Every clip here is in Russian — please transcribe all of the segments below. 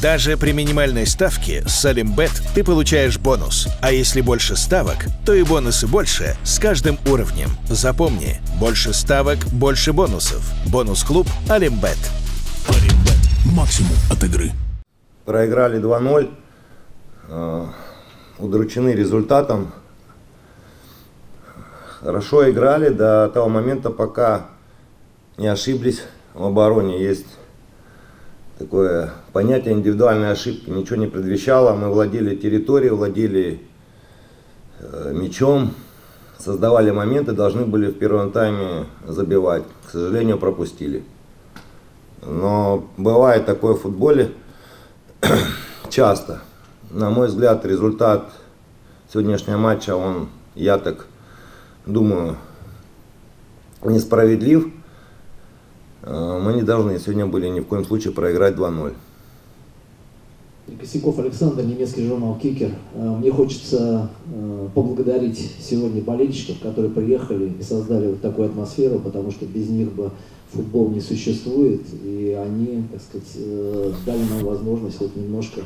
Даже при минимальной ставке с Салимбет ты получаешь бонус. А если больше ставок, то и бонусы больше с каждым уровнем. Запомни, больше ставок, больше бонусов. Бонус-клуб Алимбет. Алимбет. Максимум от игры. Проиграли 2-0. Э, удручены результатом. Хорошо играли до того момента, пока не ошиблись в обороне. Есть такое понятие индивидуальной ошибки. Ничего не предвещало. Мы владели территорией, владели э, мячом, создавали моменты, должны были в первом тайме забивать. К сожалению, пропустили. Но бывает такое в футболе часто. На мой взгляд, результат сегодняшнего матча, он, я так думаю, несправедлив. Э, мы не должны сегодня были ни в коем случае проиграть 2-0. Косяков Александр, немецкий журнал «Кикер». Э, мне хочется э, поблагодарить сегодня болельщиков, которые приехали и создали вот такую атмосферу, потому что без них бы футбол не существует, и они, так сказать, дали нам возможность хоть немножко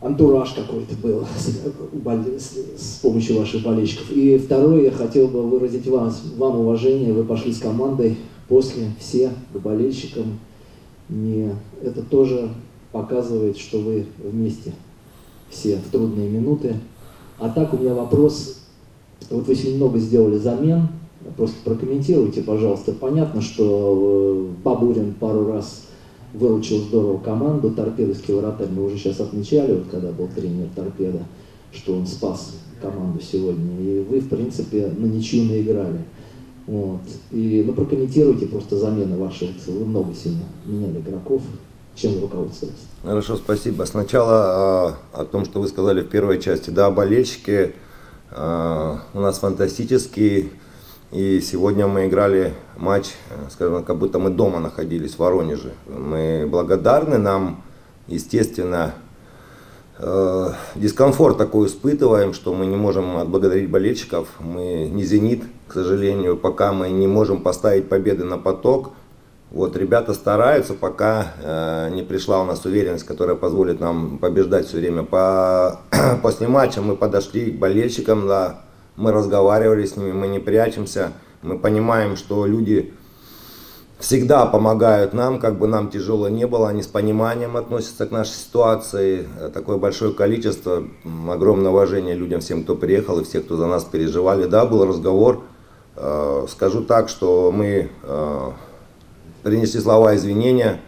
антураж какой-то был с помощью ваших болельщиков. И второе, я хотел бы выразить вам, вам уважение, вы пошли с командой после, все, к болельщикам. Не, это тоже показывает, что вы вместе все в трудные минуты. А так у меня вопрос, вот вы сегодня много сделали замен, просто прокомментируйте, пожалуйста. Понятно, что э, Бабурин пару раз выручил здорово команду, торпедовский вратарь мы уже сейчас отмечали, вот когда был тренер торпеда, что он спас команду сегодня. И вы, в принципе, на ничью наиграли. Вот. И, ну, прокомментируйте просто замены ваши. Вы много сильно меняли игроков. Чем вы руководствуетесь? Хорошо, спасибо. Сначала э, о том, что вы сказали в первой части. Да, болельщики э, у нас фантастические. И сегодня мы играли матч, скажем, как будто мы дома находились в Воронеже. Мы благодарны нам, естественно, э, дискомфорт такой испытываем, что мы не можем отблагодарить болельщиков. Мы не «Зенит», к сожалению, пока мы не можем поставить победы на поток. Вот ребята стараются, пока э, не пришла у нас уверенность, которая позволит нам побеждать все время. По, после матча мы подошли к болельщикам, да, мы разговаривали с ними, мы не прячемся, мы понимаем, что люди всегда помогают нам, как бы нам тяжело не было, они с пониманием относятся к нашей ситуации. Такое большое количество, огромное уважение людям, всем, кто приехал и всех, кто за нас переживали. Да, был разговор. Э, скажу так, что мы э, принесли слова извинения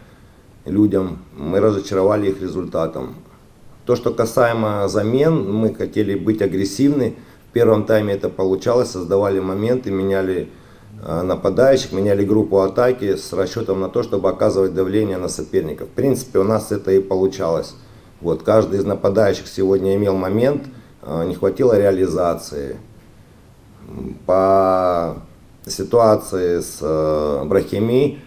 людям, мы разочаровали их результатом. То, что касаемо замен, мы хотели быть агрессивны, в первом тайме это получалось, создавали моменты, меняли э, нападающих, меняли группу атаки с расчетом на то, чтобы оказывать давление на соперников. В принципе, у нас это и получалось. Вот, каждый из нападающих сегодня имел момент, э, не хватило реализации. По ситуации с э, Брахими,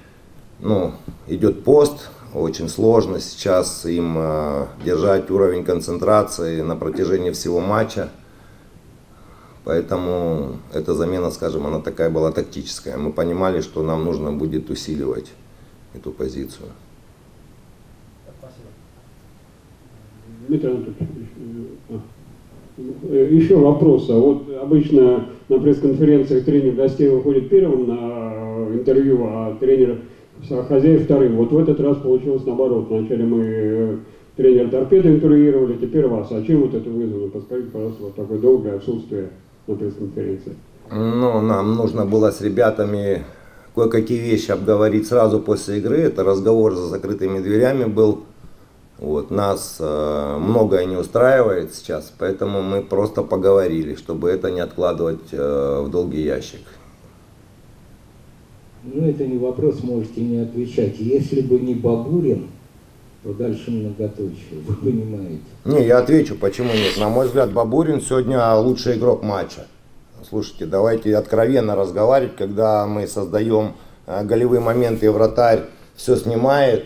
ну, идет пост, очень сложно сейчас им держать уровень концентрации на протяжении всего матча. Поэтому эта замена, скажем, она такая была тактическая. Мы понимали, что нам нужно будет усиливать эту позицию. Дмитрий э, э, еще вопрос. А вот обычно на пресс-конференциях тренер гостей выходит первым на интервью, а тренер хозяев вторым. Вот в этот раз получилось наоборот. Вначале мы э, тренер торпеды интервьюировали, теперь вас. А чем вот это вызвано? Подскажите, пожалуйста, вот такое долгое отсутствие на пресс-конференции? Ну, нам нужно было с ребятами кое-какие вещи обговорить сразу после игры. Это разговор за закрытыми дверями был. Вот, нас э, многое не устраивает сейчас, поэтому мы просто поговорили, чтобы это не откладывать э, в долгий ящик. Ну, это не вопрос, можете не отвечать. Если бы не Бабурин, дальше многоточие, вы понимаете. Не, я отвечу, почему нет. На мой взгляд, Бабурин сегодня лучший игрок матча. Слушайте, давайте откровенно разговаривать, когда мы создаем э, голевые моменты, и вратарь все снимает,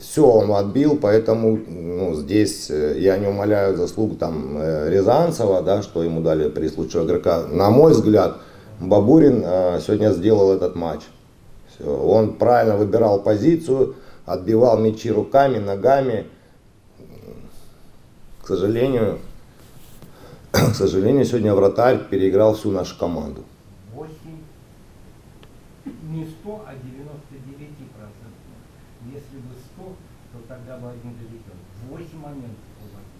все он отбил, поэтому ну, здесь э, я не умоляю заслуг там э, Рязанцева, да, что ему дали приз лучшего игрока. На мой взгляд, Бабурин сегодня сделал этот матч. Все. Он правильно выбирал позицию, отбивал мячи руками, ногами. К сожалению, к сожалению, сегодня вратарь переиграл всю нашу команду. 8, не 100, а 99 процентов. Если бы 100, то тогда бы один долетел. 8 моментов.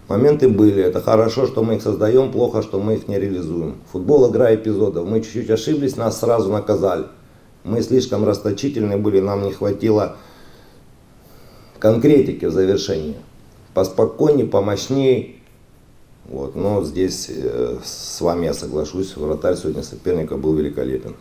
Моменты были. Это хорошо, что мы их создаем, плохо, что мы их не реализуем. Футбол игра эпизодов. Мы чуть-чуть ошиблись, нас сразу наказали. Мы слишком расточительны были, нам не хватило конкретики в завершении. Поспокойнее, помощнее. Вот. Но здесь э, с вами я соглашусь, вратарь сегодня соперника был великолепен.